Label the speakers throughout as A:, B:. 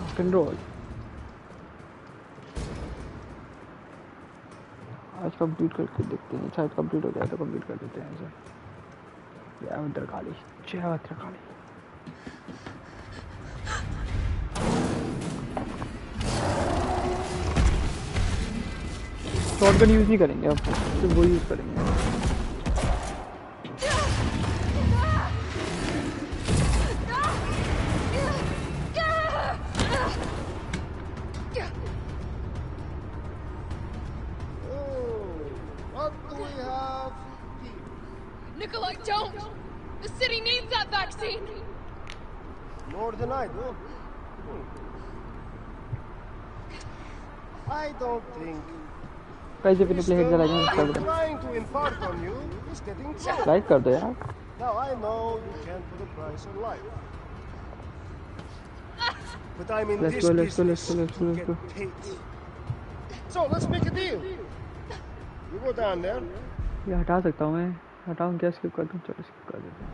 A: Rock and roll आज complete करके देखते हैं। शायद कंप्लीट हो जाए तो कंप्लीट कर देते हैं, ऐसे। जय भद्रकाली जय भद्रकाली शॉटगन यूज़ नहीं करेंगे अब सिर्फ़ वो यूज़ करेंगे। कैसे फिर प्ले हेड चलाएंगे कर दो लाइक कर दो यार Now I know you can't put a price on life. But I'm in let's this go, let's go, let's go, let's go, let's go. Paid. So let's make a deal. You go down there. ये हटा सकता हूँ मैं। हटाऊ क्या skip कर दूँ? चलो skip कर देता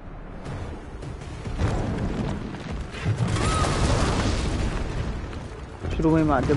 A: शुरू में मार दे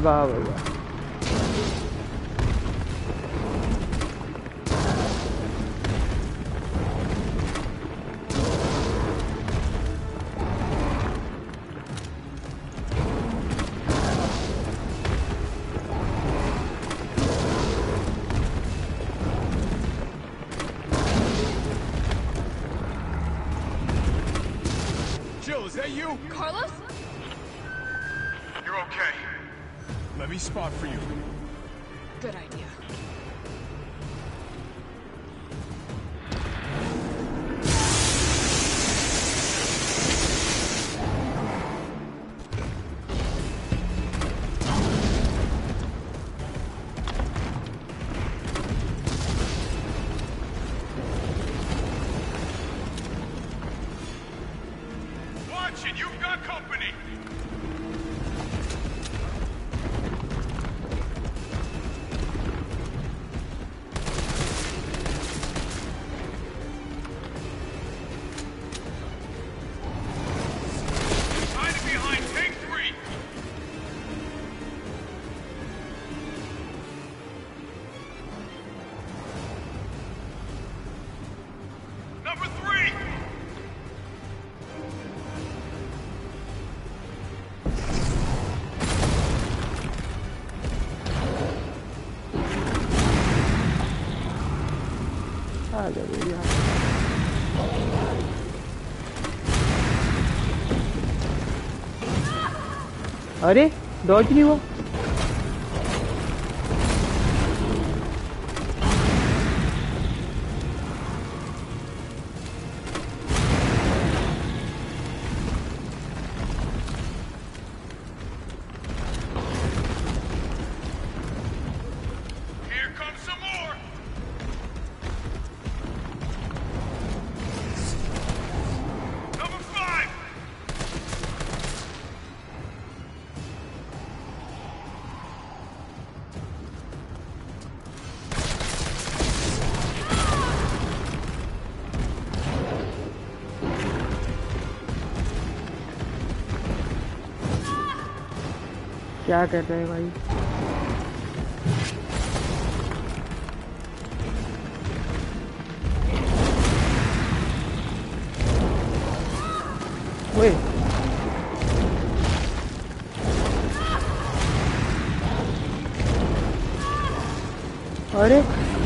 A: you? Carlos? You're okay. Let me spot for you. Good idea. वाह भैया अरे डॉज नहीं हुआ। क्या कर रहे हैं भाई? अरे।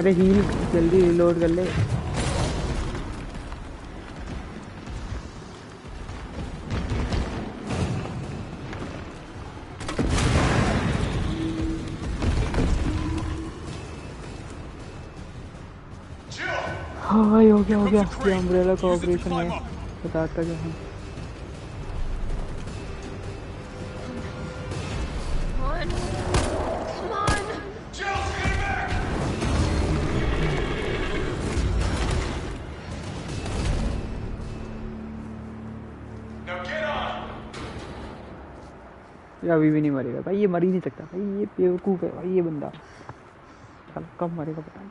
A: अरे हील जल्दी रिलोड कर ले। हाँ भाई, हो गया हो गया। अम्ब्रेला का ऑपरेशन है। बताता क्या ये अभी भी नहीं मरेगा। भाई, ये मर ही नहीं सकता। भाई, ये बेवकूफ़ है। भाई, ये बंदा। कब मरेगा पता नहीं।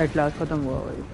A: एट लास्ट खत्म हुआ भाई।